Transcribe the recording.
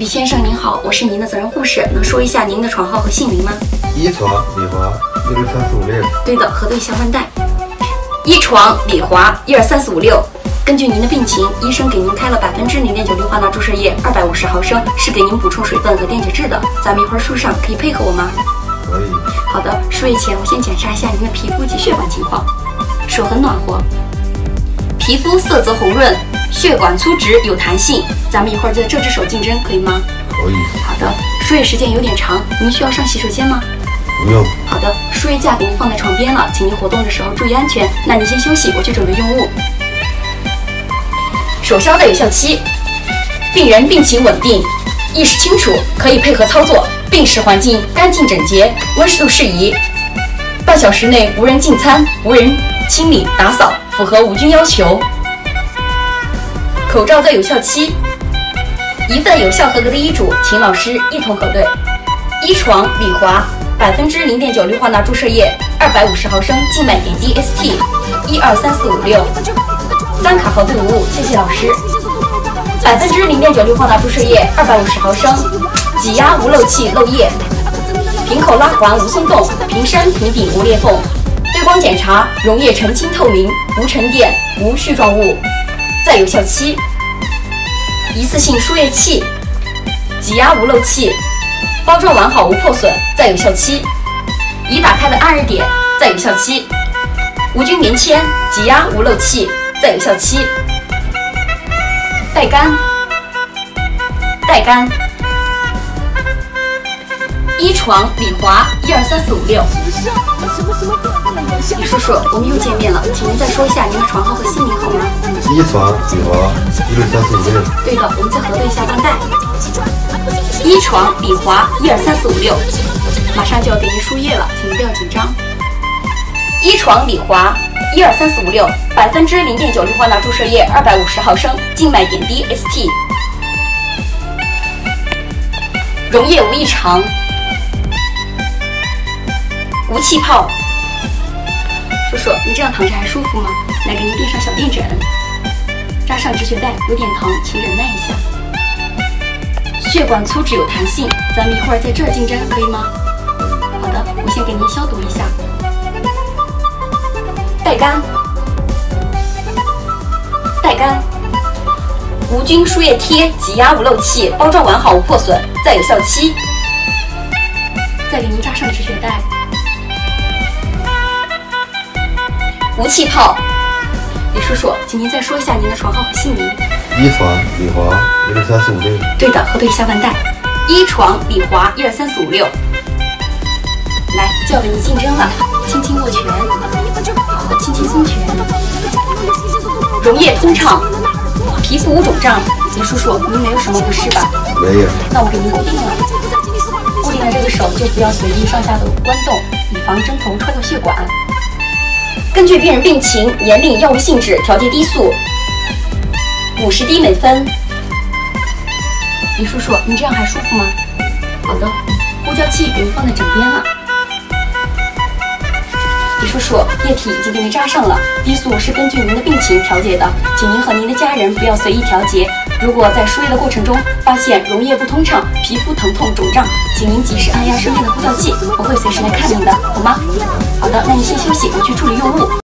李先生您好，我是您的责任护士，能说一下您的床号和姓名吗？一床李华一二三四五六。对的，核对一下腕带。一床李华一二三四五六。根据您的病情，医生给您开了百分之零点九氯化钠注射液二百五十毫升，是给您补充水分和电解质的。咱们一会儿输上，可以配合我吗？可以。好的，输液前我先检查一下您的皮肤及血管情况。手很暖和，皮肤色泽红润，血管粗直有弹性。咱们一会儿在这只手竞争，可以吗？可以。好的，输液时间有点长，您需要上洗手间吗？不用。好的，输液架给您放在床边了，请您活动的时候注意安全。那您先休息，我去准备用物。手消的有效期，病人病情稳定，意识清楚，可以配合操作。病室环境干净整洁，温湿度适宜，半小时内无人进餐，无人清理打扫，符合无菌要求。口罩在有效期，一份有效合格的医嘱，请老师一同核对。一床李华，百分之零点九氯化钠注射液，二百五十毫升静脉点滴 ST，一二三四五六，三卡核对无误，谢谢老师。百分之零点九氯化钠注射液，二百五十毫升。挤压无漏气漏液，瓶口拉环无松动，瓶身瓶顶无裂缝。对光检查，溶液澄清透明，无沉淀，无絮状物，在有效期。一次性输液器，挤压无漏气，包装完好无破损，在有效期。已打开的按热点，在有效期。无菌棉签，挤压无漏气，在有效期。带干，带干。一床李华一二三四五六，叔叔，我们又见面了，请您再说一下您的床号和姓名好吗？一床李华一二三四五六。对的，我们再核对一下腕带。一床李华一二三四五六，马上就要给您输液了，请您不要紧张。一床李华一二三四五六，百分之零点九氯化钠注射液二百五十毫升，静脉点滴 ST，溶液无异常。无气泡，叔叔，你这样躺着还舒服吗？来，给您垫上小垫枕，扎上止血带，有点疼，请忍耐一下。血管粗直有弹性，咱们一会儿在这儿进针，可以吗？好的，我先给您消毒一下。带干，带干，无菌输液贴，挤压无漏气，包装完好无破损，在有效期。再给您扎上止血带。无气泡，李叔叔，请您再说一下您的床号和姓名。一床李华一二三四五六。对的，核对一下腕带。一床李华一二三四五六。来，就要给您进针了，轻轻握拳，好，轻轻松拳。溶液通畅，皮肤无肿胀。李叔叔，您没有什么不适吧？没有。那我给您固定了，固定了这个手就不要随意上下的弯动，以防针头穿透血管。根据病人病情、年龄、药物性质调节滴速，五十滴每分。李叔叔，您这样还舒服吗？好的，呼叫器给您放在枕边了。李叔叔，液体已经给您扎上了，滴速是根据您的病情调节的，请您和您的家人不要随意调节。如果在输液的过程中发现溶液不通畅、皮肤疼痛、肿胀，请您及时按压身边的呼叫器，我会随时来看您的，好吗？好的，那您先休息，我去处理用物。